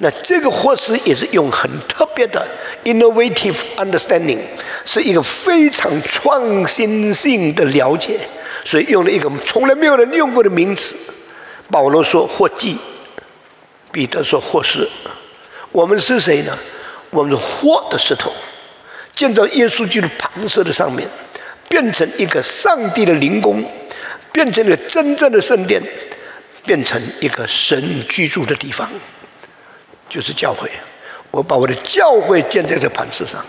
那这个或是也是用很特别的 innovative understanding，是一个非常创新性的了解，所以用了一个从来没有人用过的名词。保罗说或记，彼得说或是，我们是谁呢？我们是活的石头，建造耶稣基督旁舍的上面，变成一个上帝的灵宫，变成了真正的圣殿，变成一个神居住的地方。就是教会，我把我的教会建在这盘子上。